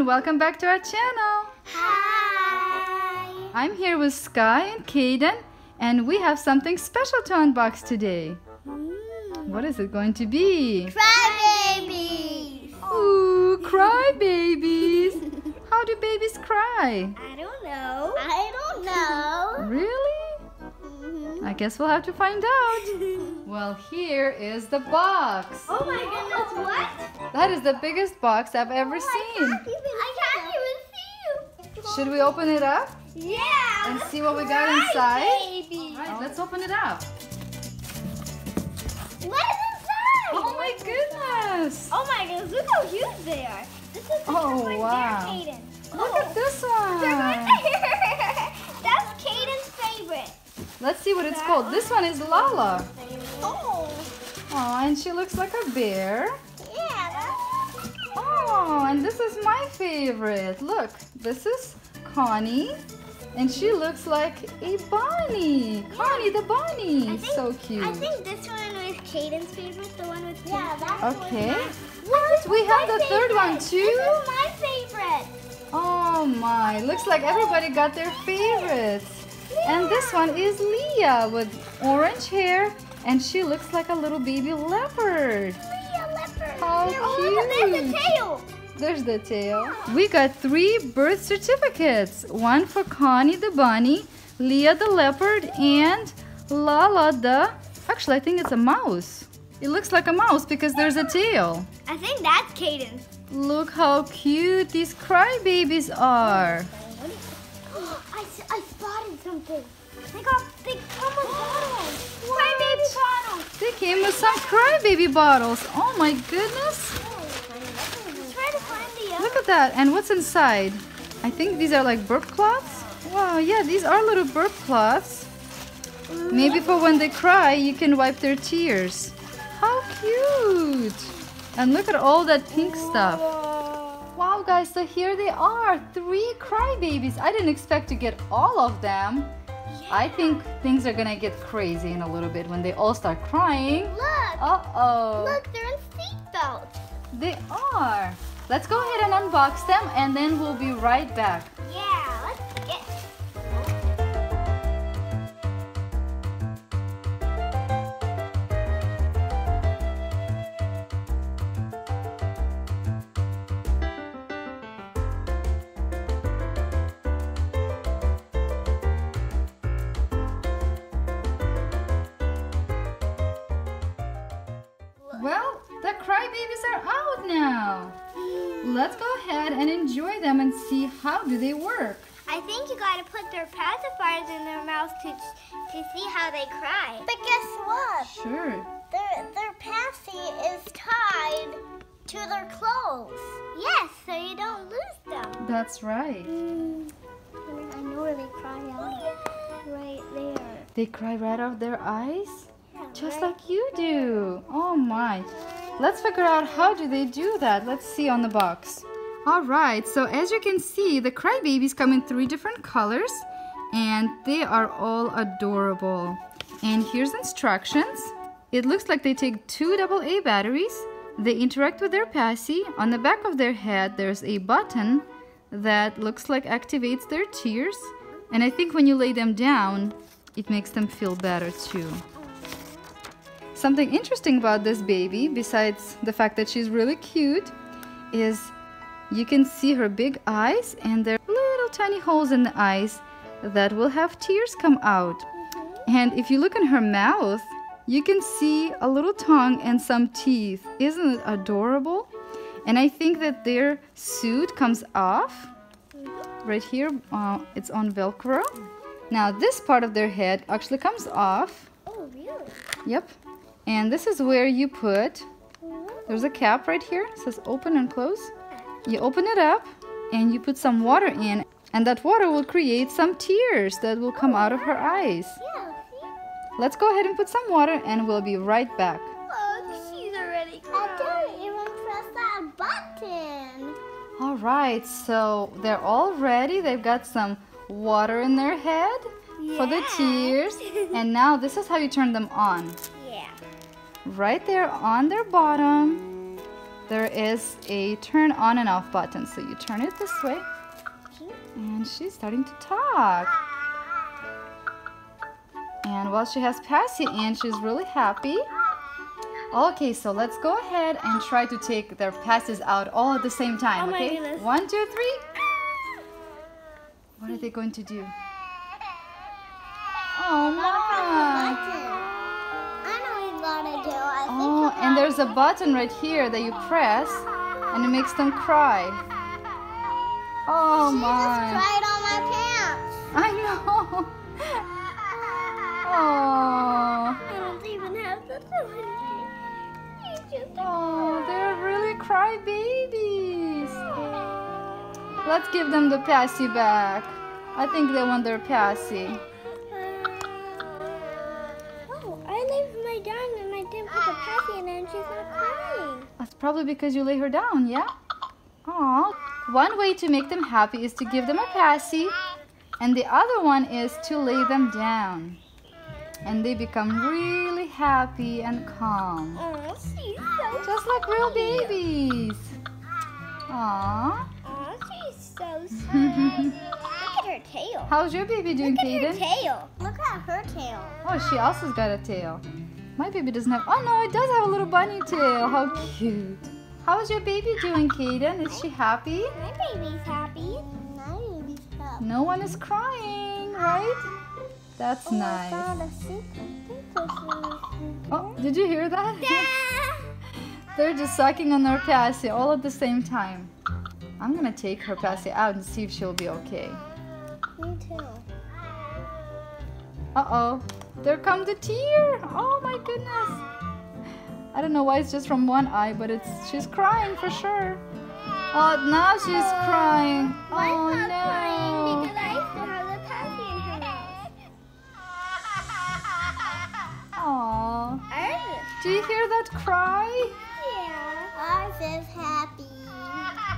and welcome back to our channel. Hi. I'm here with Skye and Caden and we have something special to unbox today. What is it going to be? Cry babies. Ooh, cry babies. How do babies cry? I don't know. I don't know. Really? Mhm. I guess we'll have to find out. Well, here is the box. Oh my goodness, what? That is the biggest box I've ever I seen. Should we open it up? Yeah. And see what we got cry inside? Baby. All right, let's open it up. What is inside? Oh my goodness. Oh my goodness, look how huge they are. This is Oh, right wow. there, Caden. Look at this They're right one. there. That's Caden's favorite. Let's see what it's called. This one is Lala. Oh. Oh, and she looks like a bear. Yeah, that's Oh, and this is my favorite. Look, this is Coney. And she looks like a bunny. Coney the bunny. Think- so cute. I think this one was Caden's favorite, the one with Yeah, that's Okay. What? We have the third one This too? is my favorite. Oh my, looks like everybody got their favorites. And this one is Lea with orange hair and she looks like a little baby leopard. Lea leopard. How oh, look, there's cute. the tail. There's the tail. We got three birth certificates. One for Coney the bunny, Lea the leopard, and Lala the... Actually, I think it's a mouse. It looks like a mouse because there's a tail. I think that's Caden's. Look how cute these crybabies are. I, I spotted something. They got they come with bottles. Cry baby bottles. They came with some crybaby bottles. Oh my goodness. Let's try to find the other. Look at that. And what's inside? I think these are like burp cloths. Wow, yeah, these are little burp cloths. Maybe for when they cry, you can wipe their tears. How cute. And look at all that pink stuff. Wow, guys, so here they are. Three crybabies. I didn't expect to get all of them. I think things are gonna get crazy in a little bit when they all start crying. Look. Uh-oh. Look, they're in seatbelts. They are. Let's go ahead and unbox them and then we'll be right back. Yeah, let's get. Well, the crybabies are out now. Let's go ahead and enjoy them and see how do they work. I think you gotta put their pacifiers in their mouth to to see how they cry. But guess what? Sure. Their their passy is tied to their clothes. Yes, so you don't lose them. That's right. Mm. I know where they cry out. Oh, right there. They cry right out of their eyes? Just right like you do. Oh my. Let's figure out how do they do that. Let's see on the box. All right, so as you can see, the crybabies come in three different colors and they are all adorable. And here's instructions. It looks like they take two AA batteries. They interact with their passy. On the back of their head, there's a button that looks like activates their tears. And I think when you lay them down, it makes them feel better too. Something interesting about this baby, besides the fact that she's really cute, is you can see her big eyes and there are little tiny holes in the eyes that will have tears come out. And if you look in her mouth, you can see a little tongue and some teeth. Isn't it adorable? And I think that their suit comes off right here. Uh, it's on Velcro. Now this part of their head actually comes off. Oh, really? Yep. And this is where you put, there's a cap right here. It says open and close. You open it up and you put some water in and that water will create some tears that will come out of her eyes. Yeah. Let's go ahead and put some water and we'll be right back. Look, she's already crying. I don't even press that button. All right, so they're all ready. They've got some water in their head for the tears. And now this is how you turn them on. Right there on their bottom. there is a turn on and off button. So you turn it this way, and she's starting to talk. And while she has Passy in, she's really happy. Okay, so let's go ahead and try to take their passes out all at the same time, Oh okay? One, two, three. What are they going to do? There's a button right here that you press, and it makes them cry. Oh She just my! cried on my pants. I know. Oh, I don't even have the oh, they're really cry babies. Let's give them the passy back. I think they want their passy. Oh, I left my down and I didn't put the passy in and she's not crying. That's probably because you lay her down, yeah? Aw. One way to make them happy is to give them a passy, and the other one is to lay them down. And they become really happy and calm. Oh, she's so Just like real babies. Aww. Oh, she's so sweet. Look at her tail. How's your baby doing, Look at her tail. Look at her tail. Oh, she also's got a tail. My baby doesn't have. Oh no, it does have a little bunny tail. How cute. How's your baby doing, Caden? Is she happy? My baby's happy. My baby's happy. No one is crying, right? That's Oh, nice. Oh, did you hear that? They're just sucking on their passy all at the same time. I'm gonna take her passy out and see if she'll be okay. Me too. Uh oh, there comes the tear. Oh my goodness. I don't know why it's just from one eye, but it's she's crying for sure. Oh, now she's oh, crying. Mine's Oh not crying no. because I still have the passy in her mouth. Aw. Do you hear that cry? Yeah. Ours is happy.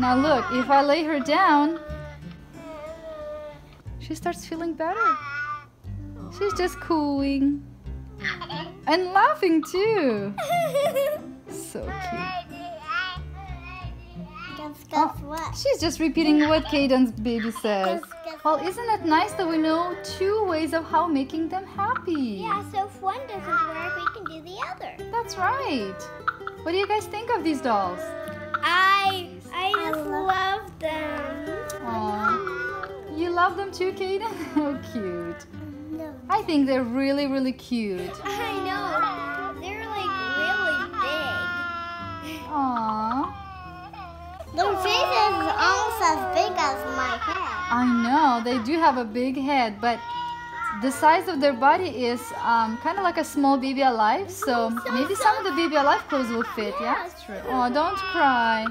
Now look, if I lay her down, she starts feeling better. She's just cooing and laughing too. So cute. Guess, guess Oh. She's just repeating what Caden's baby says. Guess, guess Well, isn't it nice that we know two ways of how making them happy? Yeah, so if one doesn't work, we can do the other. That's right. What do you guys think of these dolls? I I just love them. Aw. You love them too, Caden? How oh, cute. I think they're really, really cute. I know. They're like really big. Aww. Their face is almost as big as my head. I know, they do have a big head, but the size of their body is um, kind of like a small baby alive, so maybe some of the baby alive clothes will fit, yeah? That's true. Oh, don't cry.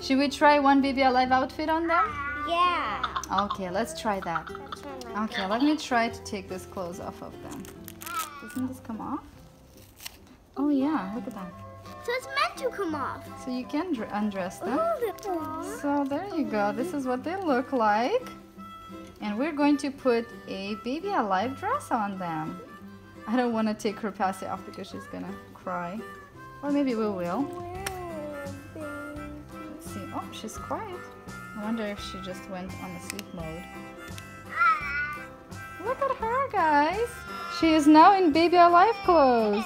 Should we try one baby alive outfit on them? Yeah. Okay, let's try that. Okay, let me try to take this clothes off of them. Doesn't this come off? Oh yeah, look at that. So it's meant to come off. So you can undress them. Oh, So there you go. This is what they look like. And we're going to put a baby alive dress on them. I don't want to take her passy off because she's gonna cry. Or maybe we will. Let's see. Oh, she's quiet. I wonder if she just went on the sleep mode. Look at her, guys. She is now in baby alive clothes.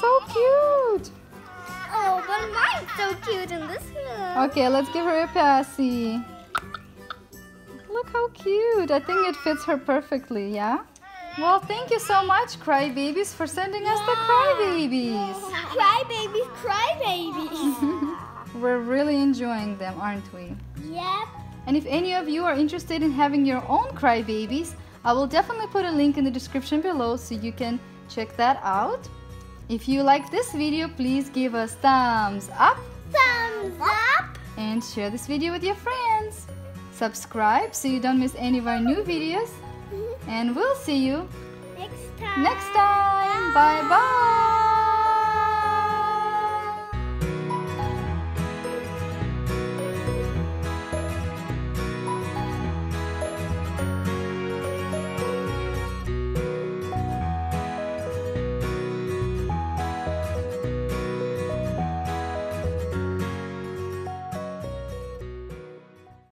So cute. Oh, but mine's so cute in this one. Okay, let's give her a passy. Look how cute. I think it fits her perfectly, yeah? Well, thank you so much, Crybabies, for sending us the Crybabies. Cry babies, cry babies. We're really enjoying them, aren't we? yep. And if any of you are interested in having your own Crybabies, I will definitely put a link in the description below so you can check that out. If you like this video, please give us thumbs up Thumbs up. and share this video with your friends. Subscribe so you don't miss any of our new videos. And we'll see you Next time. next time. Bye bye.